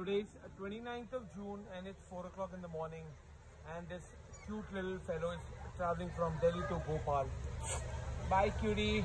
Today's uh, 29th of June and it's 4 o'clock in the morning and this cute little fellow is traveling from Delhi to Bhopal. Bye cutie.